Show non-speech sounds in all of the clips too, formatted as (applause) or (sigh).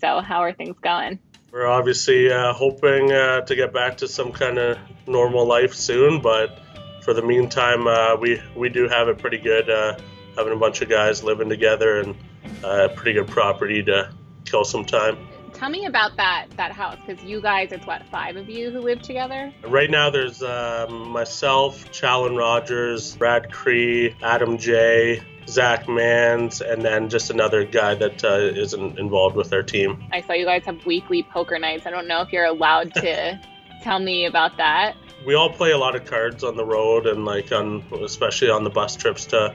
So, how are things going? We're obviously uh, hoping uh, to get back to some kind of normal life soon, but for the meantime, uh, we we do have it pretty good. Uh, having a bunch of guys living together and uh, a pretty good property to kill some time. Tell me about that that house because you guys, it's what five of you who live together. Right now, there's um, myself, Challen Rogers, Brad Kri, Adam J, Zach Manns, and then just another guy that uh, not involved with our team. I saw you guys have weekly poker nights. I don't know if you're allowed to (laughs) tell me about that. We all play a lot of cards on the road and like on especially on the bus trips to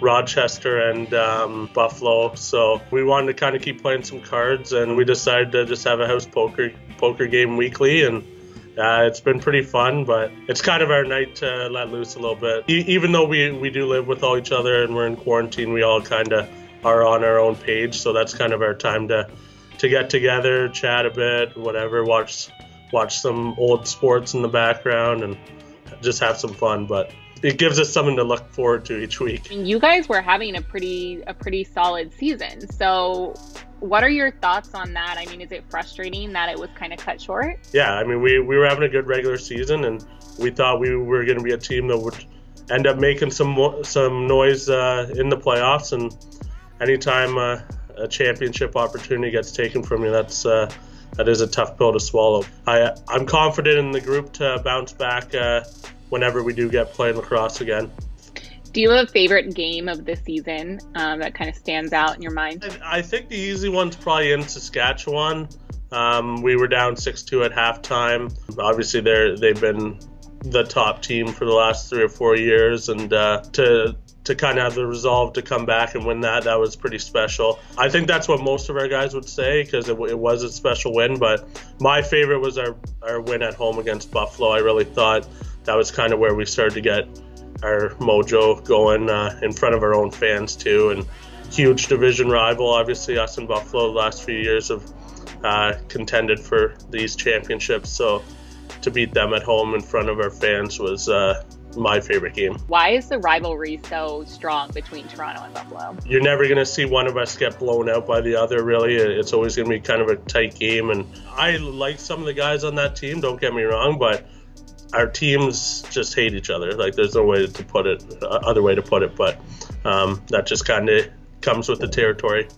Rochester and um, Buffalo. So we wanted to kind of keep playing some cards, and we decided to just have a house poker poker game weekly and. Uh, it's been pretty fun, but it's kind of our night to let loose a little bit. E- even though we, we do live with all each other and we're in quarantine, we all kind of are on our own page. So that's kind of our time to to get together, chat a bit, whatever, watch watch some old sports in the background, and just have some fun. But it gives us something to look forward to each week. You guys were having a pretty a pretty solid season. So what are your thoughts on that? I mean, is it frustrating that it was kind of cut short? Yeah, I mean, we, we were having a good regular season, and we thought we were going to be a team that would end up making some some noise uh, in the playoffs. And anytime uh, a championship opportunity gets taken from you, that's uh, that is a tough pill to swallow. I I'm confident in the group to bounce back uh, whenever we do get playing lacrosse again. Do you have a favorite game of the season um, that kind of stands out in your mind? I, I think the easy one's probably in Saskatchewan. Um, we were down 6 2 at halftime. Obviously, they're, they've been the top team for the last three or four years, and uh, to to kind of have the resolve to come back and win that, that was pretty special. I think that's what most of our guys would say because it, it, was a special win. But my favorite was our, our win at home against Buffalo. I really thought that was kind of where we started to get our mojo going uh, in front of our own fans too. And huge division rival, obviously us and Buffalo the last few years have uh, contended for these championships. So to beat them at home in front of our fans was uh, my favorite game. Why is the rivalry so strong between Toronto and Buffalo? You're never going to see one of us get blown out by the other, really. It's always going to be kind of a tight game. And I like some of the guys on that team, don't get me wrong, but our teams just hate each other. Like there's no way to put it, uh, other way to put it, but um, that just kind of comes with the territory.